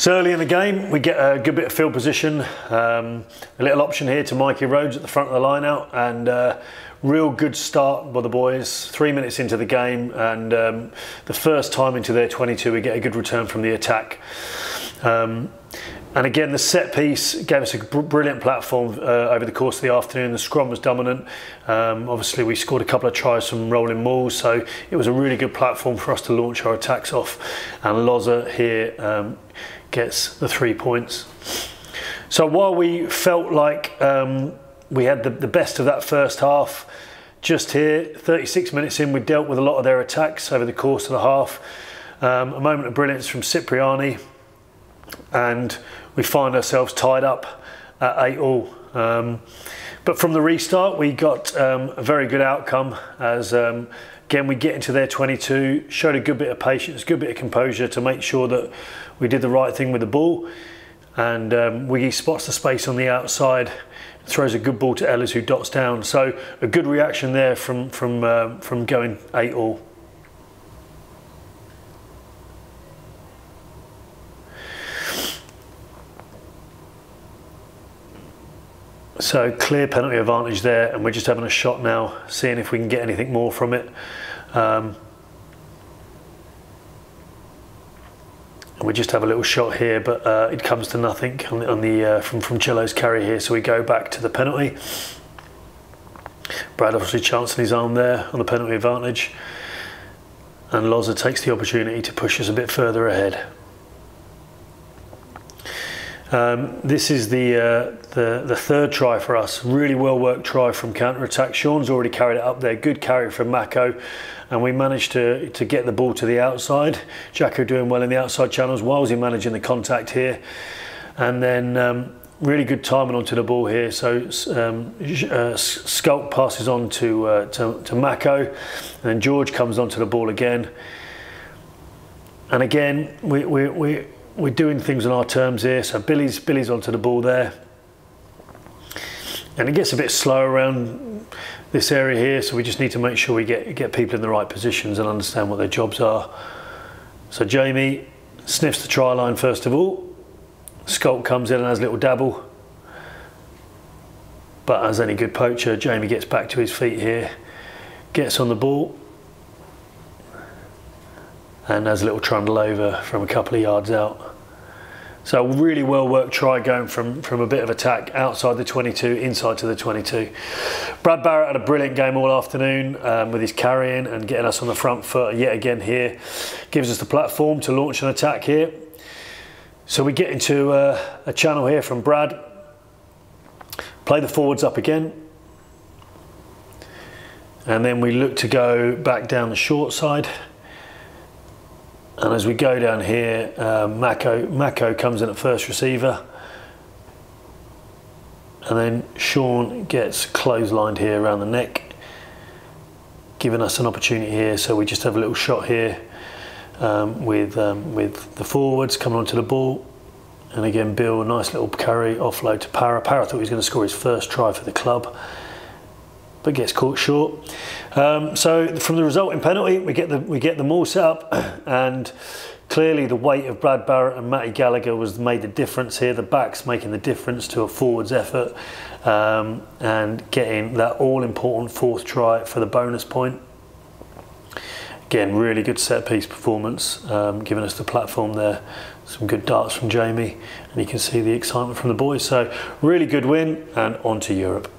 So early in the game, we get a good bit of field position. Um, a little option here to Mikey Rhodes at the front of the line out, and uh, real good start by the boys. Three minutes into the game, and um, the first time into their 22, we get a good return from the attack. Um, and again, the set piece gave us a brilliant platform uh, over the course of the afternoon. The scrum was dominant. Um, obviously, we scored a couple of tries from rolling mauls, so it was a really good platform for us to launch our attacks off. And Loza here um, gets the three points. So while we felt like um, we had the, the best of that first half, just here, 36 minutes in, we dealt with a lot of their attacks over the course of the half. Um, a moment of brilliance from Cipriani, and we find ourselves tied up at 8 all. Um, but from the restart, we got um, a very good outcome as um, again we get into their 22, showed a good bit of patience, a good bit of composure to make sure that we did the right thing with the ball. And um, Wiggy spots the space on the outside, throws a good ball to Ellis who dots down. So a good reaction there from from uh, from going eight all. So clear penalty advantage there, and we're just having a shot now, seeing if we can get anything more from it. Um, we just have a little shot here, but uh, it comes to nothing on the, on the uh, from from Cello's carry here. So we go back to the penalty. Brad obviously chancing his arm there on the penalty advantage, and Loza takes the opportunity to push us a bit further ahead. Um, this is the, uh, the, the third try for us. Really well worked try from counter attack. Sean's already carried it up there. Good carry from Mako, and we managed to to get the ball to the outside. Jacko doing well in the outside channels. He managing the contact here, and then. Um, really good timing onto the ball here. So um, uh, Schalk passes on to, uh, to, to Mako, and then George comes onto the ball again. And again, we, we, we, we're doing things on our terms here. So Billy's Billy's onto the ball there, and it gets a bit slow around this area here. So we just need to make sure we get get people in the right positions and understand what their jobs are. So Jamie sniffs the try line first of all. Schalk comes in and has a little dabble. But as any good poacher, Jamie gets back to his feet here, gets on the ball, and has a little trundle over from a couple of yards out. So really well worked try going from, from a bit of attack outside the 22, inside to the 22. Brad Barritt had a brilliant game all afternoon um, with his carrying and getting us on the front foot yet again here. Gives us the platform to launch an attack here. So we get into uh, a channel here from Brad. Play the forwards up again. And then we look to go back down the short side. And as we go down here, uh, Mako, Mako comes in at first receiver. And then Sean gets clotheslined here around the neck, giving us an opportunity here. So we just have a little shot here um, with, um, with the forwards coming onto the ball. And again, Bill, a nice little carry offload to Para. Para thought he was going to score his first try for the club but gets caught short. Um, so from the resulting penalty, we get the we get them all set up, and clearly the weight of Brad Barritt and Matty Gallagher was made the difference here. The backs making the difference to a forwards effort, um, and getting that all important fourth try for the bonus point. Again, really good set piece performance, um, giving us the platform there. Some good darts from Jamie, and you can see the excitement from the boys. So, really good win, and on to Europe.